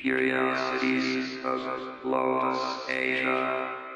Curiosities of Lost Asia.